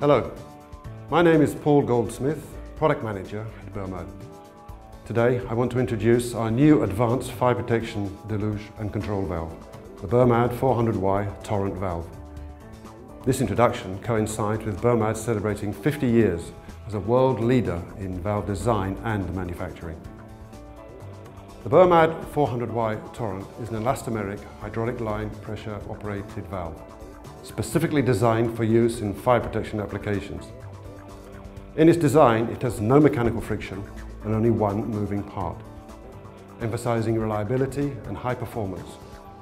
Hello, my name is Paul Goldsmith, Product Manager at Bermad. Today I want to introduce our new advanced fire protection deluge and control valve, the Bermad 400Y Torrent valve. This introduction coincides with Bermad celebrating 50 years as a world leader in valve design and manufacturing. The Burmad 400Y Torrent is an elastomeric hydraulic line pressure operated valve, specifically designed for use in fire protection applications. In its design, it has no mechanical friction and only one moving part, emphasizing reliability and high performance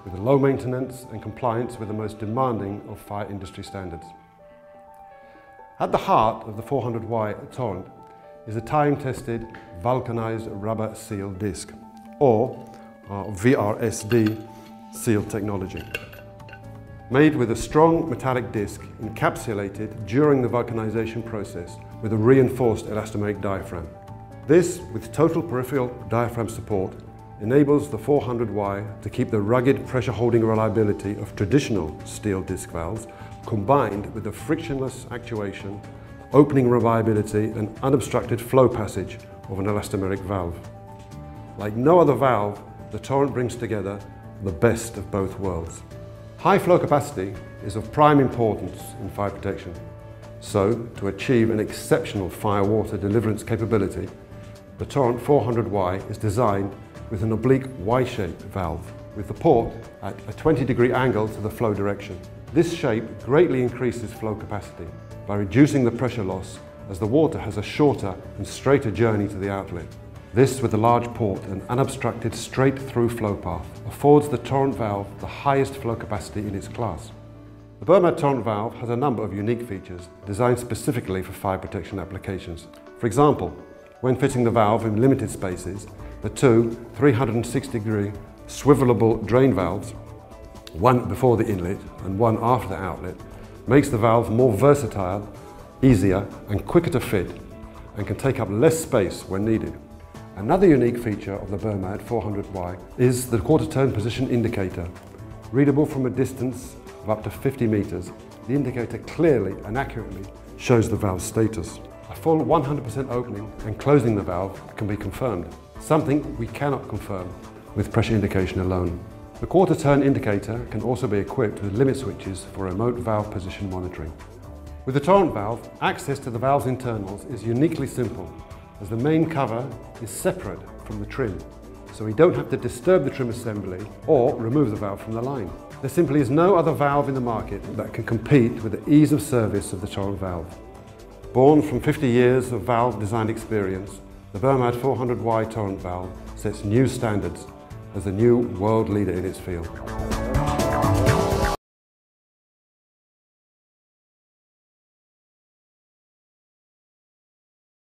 with low maintenance and compliance with the most demanding of fire industry standards. At the heart of the 400Y Torrent is a time-tested vulcanized rubber seal disc or uh, VRSD seal technology. Made with a strong metallic disc encapsulated during the vulcanization process with a reinforced elastomeric diaphragm. This, with total peripheral diaphragm support, enables the 400Y to keep the rugged pressure holding reliability of traditional steel disc valves combined with the frictionless actuation, opening reliability and unobstructed flow passage of an elastomeric valve. Like no other valve, the Torrent brings together the best of both worlds. High flow capacity is of prime importance in fire protection. So, to achieve an exceptional fire water deliverance capability, the Torrent 400Y is designed with an oblique Y-shaped valve, with the port at a 20 degree angle to the flow direction. This shape greatly increases flow capacity by reducing the pressure loss as the water has a shorter and straighter journey to the outlet. This, with a large port and unobstructed straight-through flow path, affords the Torrent valve the highest flow capacity in its class. The Bermad Torrent valve has a number of unique features designed specifically for fire protection applications. For example, when fitting the valve in limited spaces, the two 360-degree swivelable drain valves, one before the inlet and one after the outlet, makes the valve more versatile, easier and quicker to fit and can take up less space when needed. Another unique feature of the Bermad 400Y is the quarter turn position indicator. Readable from a distance of up to 50 metres, the indicator clearly and accurately shows the valve status. A full 100% opening and closing the valve can be confirmed, something we cannot confirm with pressure indication alone. The quarter turn indicator can also be equipped with limit switches for remote valve position monitoring. With the Torrent valve, access to the valve's internals is uniquely simple as the main cover is separate from the trim, so we don't have to disturb the trim assembly or remove the valve from the line. There simply is no other valve in the market that can compete with the ease of service of the Torrent valve. Born from 50 years of valve design experience, the Bermad 400Y Torrent valve sets new standards as the new world leader in its field.